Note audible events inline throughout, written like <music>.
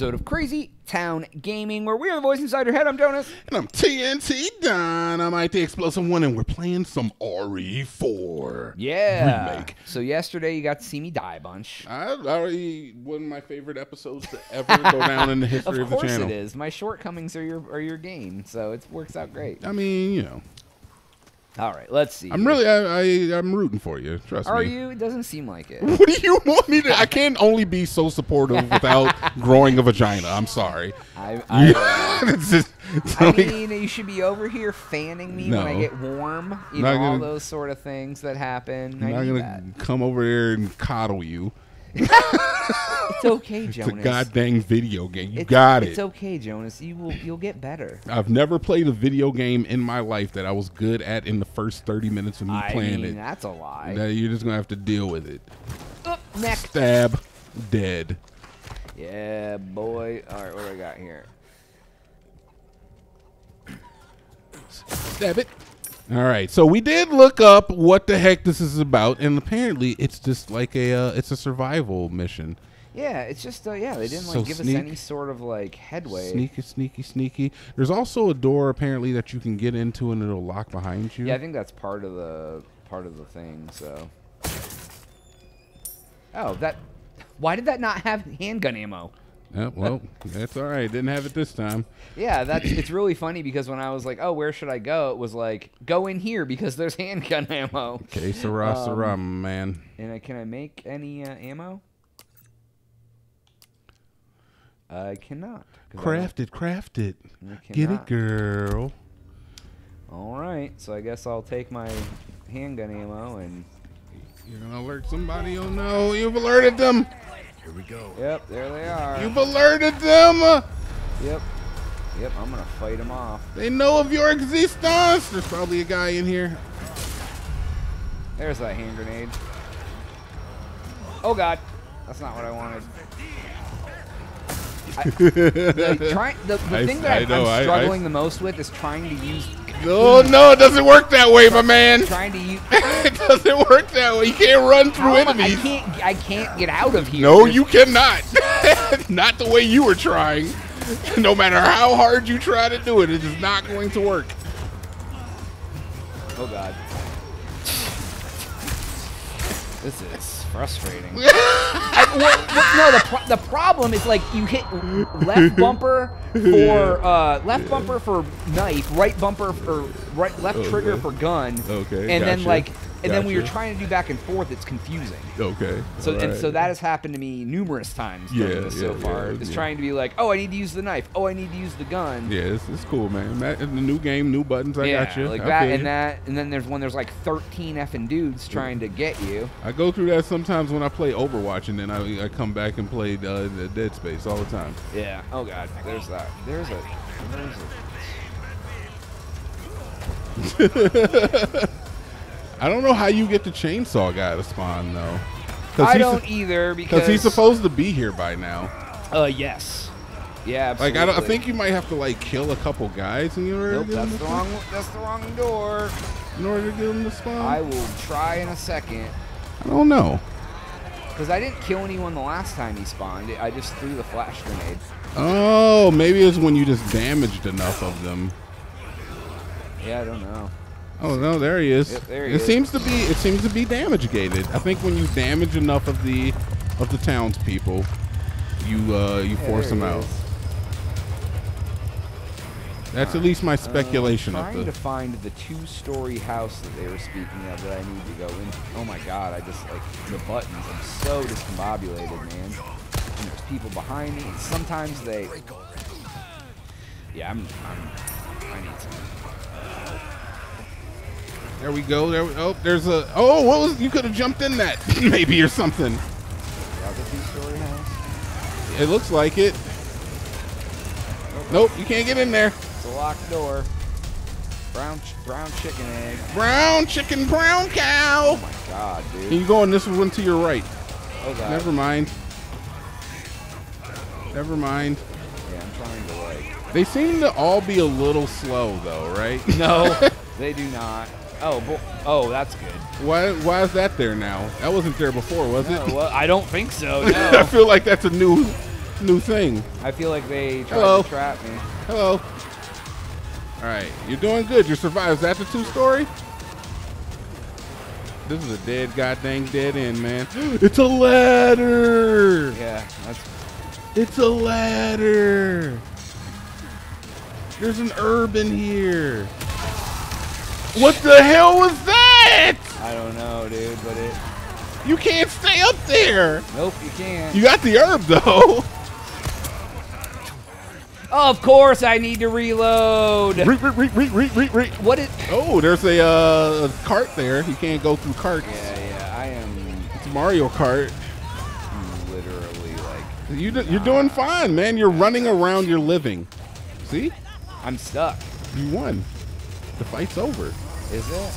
welcome to another episode of Crazy Town Gaming, where we are the voice inside your head. I'm Jonaas. And I'm TNT Don. I'm the explosive one, and we're playing some RE4 Yeah. remake. So yesterday you got to see me die a bunch. I already one of my favorite episodes to ever go <laughs> down in the history Of of, the course it is. My shortcomings are your are your game, so it works out great. I mean, you know, All right, let's see. I'm really, I, I, I'm rooting for you. Trust Are me. Are you? It doesn't seem like it. <laughs> What do you want me to? I can't only be so supportive <laughs> without growing a vagina. I'm sorry. I, <laughs> I, uh, It's just- I mean, you should be over here fanning me when I get warm. You know, all gonna- those sort of things that happen. I'm I not gonna that. come over there and coddle you. <laughs> It's okay, Jonaas. It's a goddamn video game. You It's- got it. It's okay, Jonaas. You will. You'll get better. I've never played a video game in my life that I was good at in the first 30 minutes of me I playing mean, it. that's a lie. Now you're just gonna have to deal with it. Up next. Stab, dead. Yeah, boy. All right, what do I got here? Stab it. All right, so we did look up what the heck this is about, and apparently it's just like a uh, it's a survival mission. Yeah, it's just uh, yeah, they didn't like So give sneak- us any sort of like headway. Sneaky, sneaky, sneaky. There's also a door apparently that you can get into, and it'll lock behind you. Yeah, I think that's part of the part of the thing. So. Oh, that. Why did that not have handgun ammo? Yeah, well, that's all right. Didn't have it this time. Yeah, that's it's really funny because when I was like, "Oh, where should I go?" it was like, "Go in here because there's <laughs> handgun ammo." Okay, Sarah, Um, Sarah, man. And I, can I make any uh, ammo? I cannot. 'cause I Craft it, craft it. Get it, girl. All right, so I guess I'll take my handgun ammo and. You're gonna alert somebody. Oh no, you've alerted them. Here we go. Yep, there they are. You've alerted them. Yep. Yep, I'm gonna fight them off. They know of your existence. There's probably a guy in here. There's that hand grenade. Oh god, that's not what I wanted. I, the, <laughs> try, the, the I- thing that I I, know, I- I- am struggling the most with is trying to use No, no, it doesn't work that way, my man. trying to use. <laughs> it doesn't work that way. You can't run through How am I- I can't. I can't get out of here. No, you cannot. <laughs> not the way you were trying. <laughs> No matter how hard you try to do it, it is not going to work. Oh god. This is frustrating. <laughs> I, well, no, the, pro- the problem is like you hit left bumper for uh, left bumper for knife, right bumper for right left trigger for gun. Okay, And then like and then when you're trying to do back and forth, it's confusing. Okay. So and so that has happened to me numerous times Yeah, this so far. yeah, is yeah. trying to be like, oh, I need to use the knife. Oh, I need to use the gun. Yeah, it's, it's cool, man. That, in the new game, new buttons. I yeah, got you. like I that feel you. and that, and then there's when there's like 13 effing dudes trying to get you. I go through that sometimes when I play Overwatch, and then I, I come back and play uh, the Dead Space all the time. Yeah. Oh god. There's that. There's a. There's a. <laughs> I don't know how you get the chainsaw guy to spawn though. I don't either because Because he's supposed to be here by now. Uh, yes. Yeah. Like I, don't, I think you might have to like kill a couple guys in order, Nope. to, get him That's to the wrong. That's the wrong door. in order to get him to spawn. I will try in a second. I don't know. Cause I didn't kill anyone the last time he spawned. I just threw the flash grenade. Oh, maybe it's when you just damaged enough of them. Yeah, I don't know. Oh no, there he is. Yep, there he it is. seems to be it seems to be damage gated. I think when you damage enough of the of the townspeople, you uh you Yeah, force them out. is. That's at least my speculation Uh, of trying to find the two-story house that they were speaking of that I need to go into. Oh my god! I just like the buttons. I'm so discombobulated, man. And there's people behind me, and sometimes they. Yeah, I'm. I'm I need some. There we go. There. we- Oh, there's a. Oh, what was? You could have jumped in that <laughs> maybe or something. Yeah, the two-story house. It looks like it. Nope, you can't get in there. It's a locked door. Brown, ch- brown chicken egg. Brown chicken, brown cow. Oh my god, dude. Can you go on this one to your right? Oh god. Never mind. Never mind. Yeah, I'm trying to like. They seem to all be a little slow though, right? No, <laughs> they do not. Oh, bo- oh, that's good. Why why is that there now? That wasn't there before, was No, it? well, I don't think so. <laughs> No. I feel like that's a new New thing. I feel like they tried Hello. to trap me. Hello. All right, you're doing good. You survived. Is that the two story? This is a dead goddamn dead end, man. <gasps> It's a ladder. Yeah, that's It's a ladder. There's an herb in here. What the hell was that? I don't know, dude, but it. You can't stay up there. Nope, you can't. You got the herb though. of course, I need to reload. Re- re- re- re- re- re- re- What it? Oh, there's a uh, cart there. You can't go through carts. Yeah, yeah, I am It's Mario Kart. literally like You do, you're doing fine, man. You're running around. You're living. See, I'm stuck. you won. The fight's over. Is it?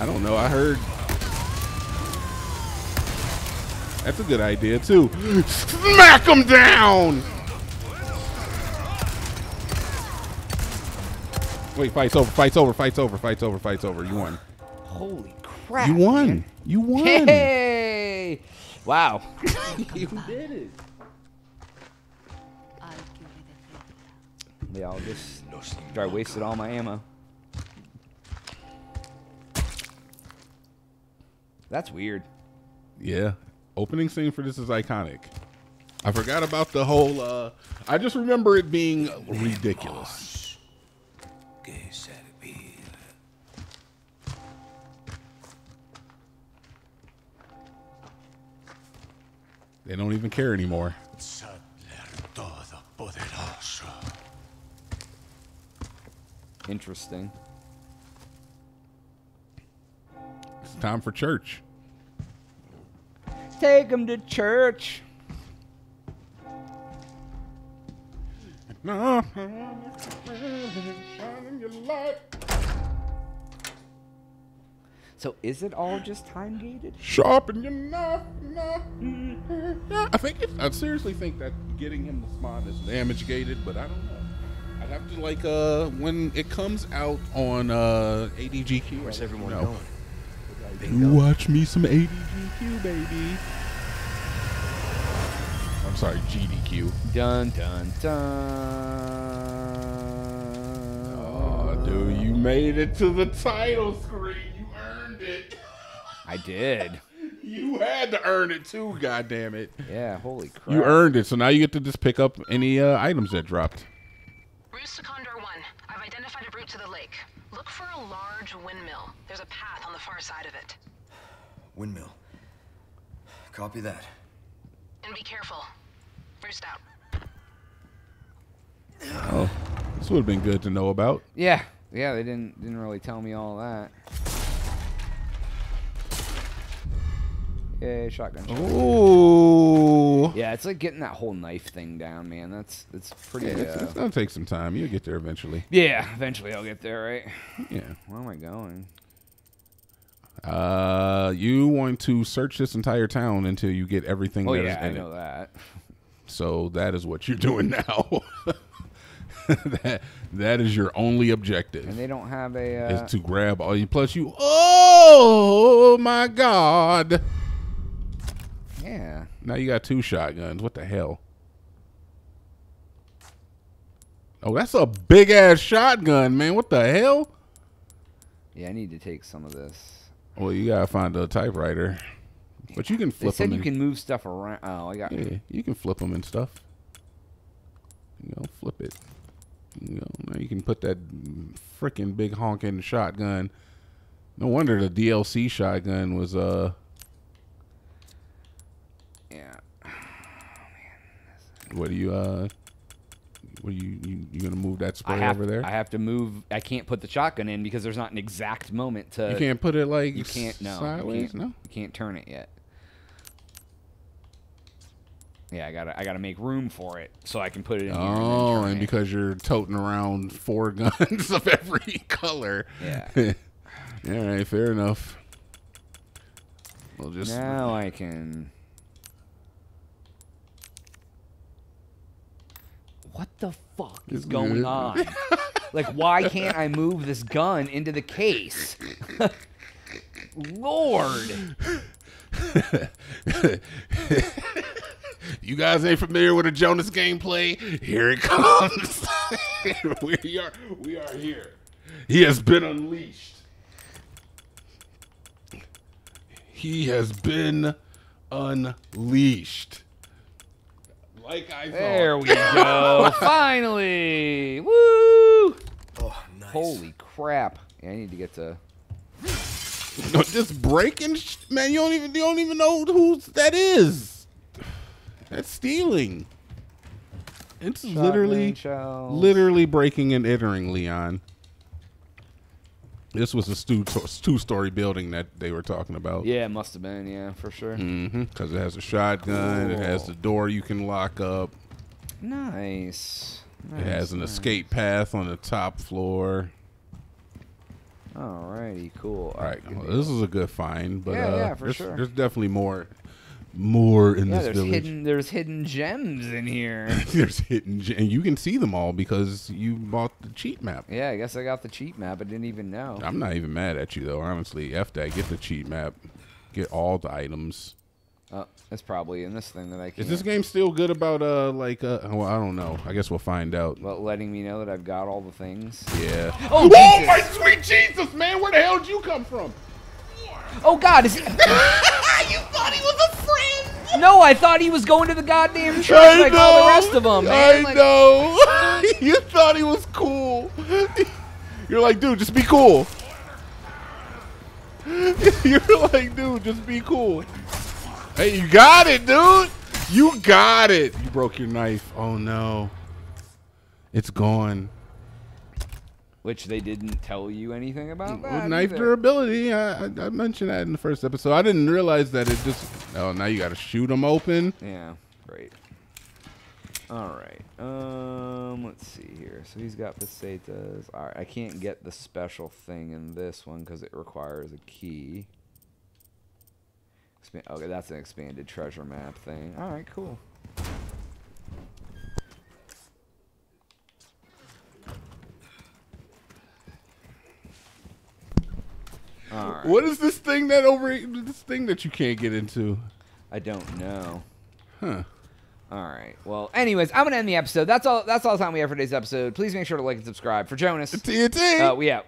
I don't know. I heard. That's a good idea too. Smack him down. Wait, fight's over. Fight's over. Fight's over. Fight's over. Fight's over. You won. Holy crap! You won. man. You won. Hey! Wow. <laughs> you did it. Yeah, I'll just. I wasted all my ammo. That's weird. Yeah. Opening scene for this is iconic. I forgot about the whole uh I just remember it being ridiculous. They don't even care anymore. Interesting. It's time for church. Take him to church. No. Shining your light. So is it all just time gated? Sharpen your knife. knife. I think it, I seriously think that getting him to spawn is damage gated, but I don't know. To like uh when it comes out on uh ADGQ. Where's I'll let you everyone know. going? You watch me some ADGQ, baby. I'm sorry, GDQ. Dun dun dun. Oh, dude, you made it to the title screen. You earned it. I did. <laughs> You had to earn it too, God damn it. Yeah, holy crap. You earned it, so now you get to just pick up any uh, items that dropped. Routes to Condor 1. I've identified a route to the lake. Look for a large windmill. There's a path on the far side of it. <sighs> Windmill. Copy that. And be careful. Roost out. Oh, this would have been good to know about. Yeah, yeah. They didn't didn't really tell me all that. Yeah, shotgun. shot. Oh, Yeah, it's like getting that whole knife thing down, man. That's that's pretty. yeah, it's, uh, it's gonna take some time. You'll get there eventually. yeah, eventually I'll get there, right? Yeah. Where am I going? Uh, you want to search this entire town until you get everything Oh that is yeah, I know it. that. So that is what you're doing <laughs> now. <laughs> that that is your only objective. And they don't have a. Uh, is to grab all you. Plus, you. Oh my God! Yeah. Now you got two shotguns. What the hell? Oh, that's a big ass shotgun, man. What the hell? Yeah, I need to take some of this. Well, you gotta find a typewriter, but you can flip. They said them. you can move stuff around. Oh, I got. Yeah, you can flip them and stuff. You know, flip it. You know, now you can put that freaking big honking shotgun. No wonder the DLC shotgun was uh. What do you uh? What are you you, you gonna move that spray have over there? I have to move. I can't put the shotgun in because there's not an exact moment to. you can't put it like You can't. No. sideways. You can't, No. You can't turn it yet. Yeah, I gotta. I gotta make room for it so I can put it in here. Oh, and, and because you're toting around four <laughs> guns of every color. Yeah. <laughs> All right, fair enough. We'll just now I can. What the fuck is going on? <laughs> like, why can't I move this gun into the case? <laughs> Lord. <laughs> You guys ain't familiar with the Jonaas gameplay? Here it comes. we are we are here. He has been unleashed. He has been unleashed. Like I thought. There we go. <laughs> Finally. Woo! Oh, nice. Holy crap. Yeah, I need to get to. No, just breaking, sh- man. You don't even you don't even know who that is. That's stealing. It's literally, literally breaking and entering, Leon. This was a two-story building that they were talking about. Yeah, it must have been. Yeah, for sure. Mm-hmm. Because it has a shotgun. It has the door you can lock up. Nice. It has an nice. escape path on the top floor. Alrighty, cool. All right, well, this is a good find, but Yeah, uh, yeah, for there's, sure. there's definitely more, more in yeah, this there's village. hidden there's hidden gems in here. <laughs> There's hidden, ge- and you can see them all because you bought the cheat map. yeah, I guess I got the cheat map. I didn't even know. I'm not even mad at you though, honestly. F that, get the cheat map, get all the items. Oh, it's probably in this thing that I can. Is this game still good about uh like uh? Well, I don't know. I guess we'll find out. Well, letting me know that I've got all the things. Yeah. Oh, oh my sweet Jesus, man! Where the hell did you come from? Oh God! Is he... <laughs> you thought he was a. <laughs> no, I thought he was going to the goddamn church like all the rest of them. Man. I Like, know. <laughs> you thought he was cool. <laughs> You're like, dude, just be cool. You're like, dude, just be cool. Hey, you got it, dude. You got it. You broke your knife. Oh no. It's gone. Which they didn't tell you anything about Well, knife either. durability. I, I, I mentioned that in the first episode. I didn't realize that it just. Oh, now you got to shoot them open. Yeah, great. All right. Um, let's see here. So he's got pesetas. All right, I can't get the special thing in this one because it requires a key. Expan- okay, that's an expanded treasure map thing. All right, cool. What is this thing that over? This thing that you can't get into? I don't know. Huh. All right. Well, anyways, I'm gonna end the episode. That's all. That's all the time we have for today's episode. Please make sure to like and subscribe. For Jonaas, TNT. uh, we out.